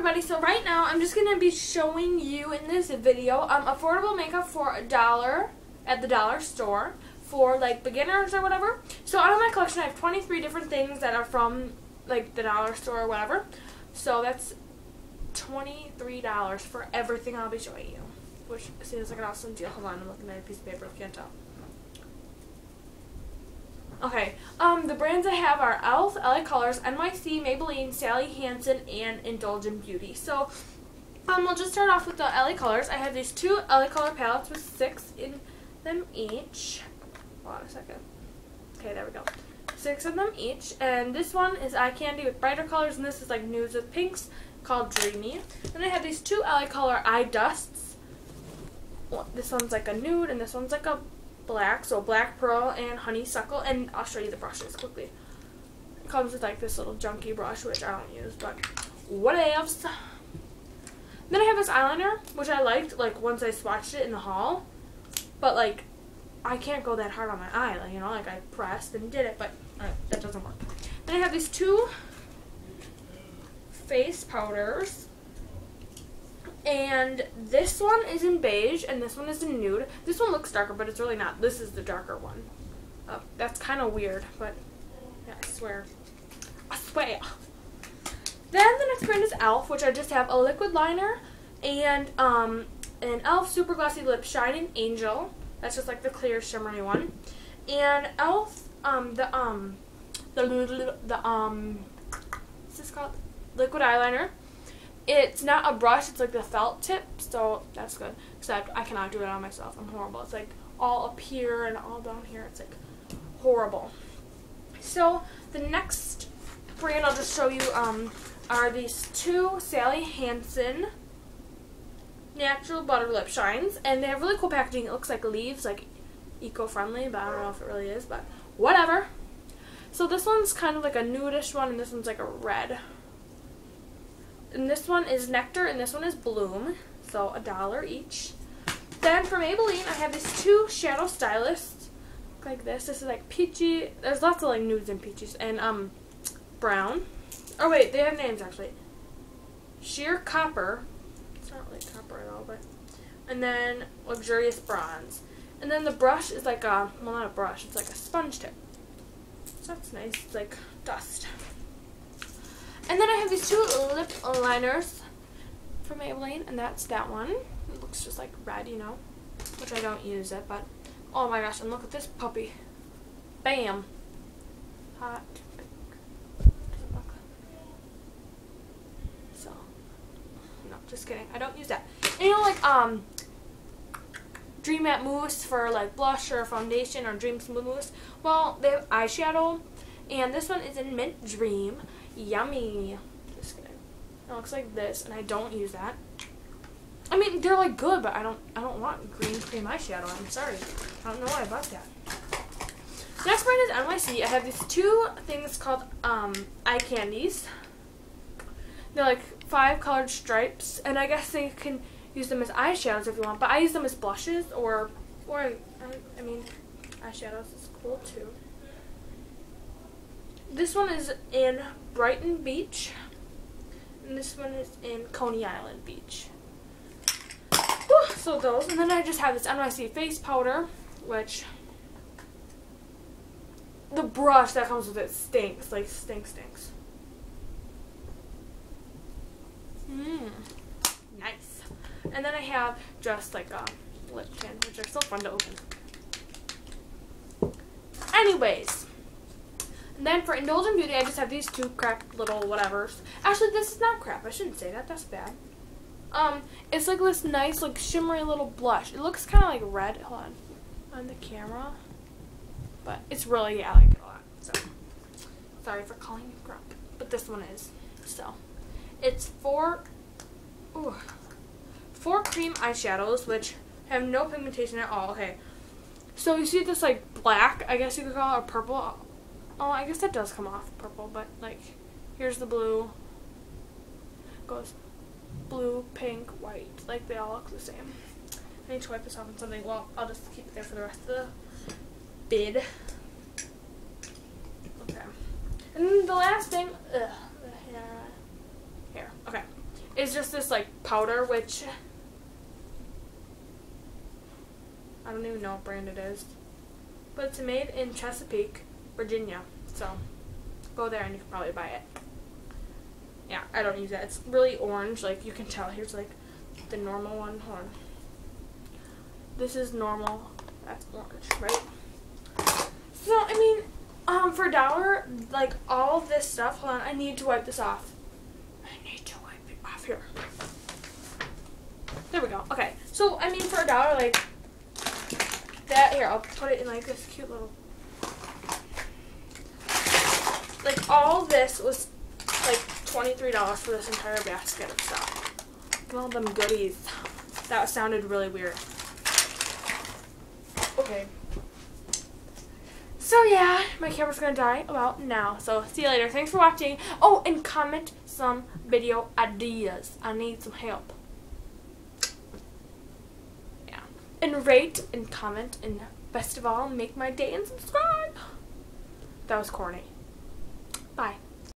everybody, so right now I'm just going to be showing you in this video um, affordable makeup for a dollar at the dollar store for like beginners or whatever. So out of my collection I have 23 different things that are from like the dollar store or whatever. So that's $23 for everything I'll be showing you. Which seems like an awesome deal. Hold on, I'm looking at a piece of paper, I can't tell. Okay, um, the brands I have are e.l.f., LA Colors, NYC, Maybelline, Sally Hansen, and Indulgent Beauty. So, um, we'll just start off with the LA Colors. I have these two LA Color palettes with six in them each. Hold on a second. Okay, there we go. Six of them each. And this one is Eye Candy with brighter colors, and this is like nudes with pinks called Dreamy. Then I have these two LA Color Eye Dusts. This one's like a nude, and this one's like a black, so black pearl and honeysuckle, and I'll show you the brushes quickly. It comes with like this little junky brush, which I don't use, but what else? Then I have this eyeliner, which I liked like once I swatched it in the haul, but like I can't go that hard on my eye, like, you know, like I pressed and did it, but uh, that doesn't work. Then I have these two face powders. And this one is in beige, and this one is in nude. This one looks darker, but it's really not. This is the darker one. Uh, that's kind of weird, but yeah, I swear. I swear. Then the next brand is e.l.f., which I just have a liquid liner and um, an e.l.f. Super Glossy Lip Shining Angel. That's just like the clear shimmery one. And e.l.f. Um, the um, the the um, what's this called? Liquid eyeliner it's not a brush, it's like the felt tip, so that's good. Except I cannot do it on myself. I'm horrible. It's like all up here and all down here. It's like horrible. So the next brand I'll just show you um, are these two Sally Hansen Natural Butter Lip Shines. And they have really cool packaging. It looks like leaves, like eco-friendly, but I don't know if it really is, but whatever. So this one's kind of like a nudish one, and this one's like a red and this one is Nectar, and this one is Bloom. So a dollar each. Then for Maybelline, I have these two shadow stylists. Like this. This is like peachy. There's lots of like nudes and peaches. And um, brown. Oh wait, they have names actually. Sheer Copper. It's not really copper at all, but. And then Luxurious Bronze. And then the brush is like a, well not a brush, it's like a sponge tip. So that's nice. It's like dust. And then I have these two lip liners from Maybelline, and that's that one. It looks just like red, you know, which I don't use it, but oh my gosh, and look at this puppy. Bam. Hot. So, no, just kidding. I don't use that. And you know, like, um, Dream Matte Mousse for like blush or foundation or Dream Smooth Mousse. Well, they have eyeshadow, and this one is in Mint Dream. Yummy. Just kidding. It looks like this, and I don't use that. I mean, they're like good, but I don't I don't want green cream eyeshadow. I'm sorry. I don't know why I bought that. Next brand is NYC. I have these two things called um, eye candies. They're like five colored stripes, and I guess they can use them as eyeshadows if you want. But I use them as blushes, or or I, I mean, eyeshadows is cool too. This one is in Brighton Beach. And this one is in Coney Island Beach. Whew, so those. And then I just have this NYC face powder, which the brush that comes with it stinks. Like, stinks, stinks. Mmm. Nice. And then I have just like a lip tint, which are so fun to open. Anyways. Then for Indulgent Beauty, I just have these two crap little whatevers. Actually, this is not crap. I shouldn't say that. That's bad. Um, it's like this nice, like, shimmery little blush. It looks kind of like red. Hold on. On the camera. But it's really, yeah, I like it a lot. So, sorry for calling you grump. But this one is. So, it's four, ooh, four cream eyeshadows, which have no pigmentation at all. Okay. So, you see this, like, black, I guess you could call it, or purple Oh, I guess that does come off purple, but like, here's the blue. Goes blue, pink, white. Like they all look the same. I need to wipe this off on something. Well, I'll just keep it there for the rest of the bid. Okay. And the last thing, ugh, here, here, okay, is just this like powder, which I don't even know what brand it is, but it's made in Chesapeake, Virginia. So go there and you can probably buy it. Yeah, I don't use that. It's really orange, like you can tell. Here's like the normal one. Hold on. This is normal. That's orange, right? So I mean, um, for a dollar, like all this stuff. Hold on, I need to wipe this off. I need to wipe it off here. There we go. Okay, so I mean, for a dollar, like that. Here, I'll put it in like this cute little. Like all this was like $23 for this entire basket of stuff. Look at all them goodies. That sounded really weird. Okay. So yeah, my camera's gonna die about now. So see you later. Thanks for watching. Oh, and comment some video ideas. I need some help. Yeah. And rate and comment and best of all, make my day and subscribe. That was corny. Bye.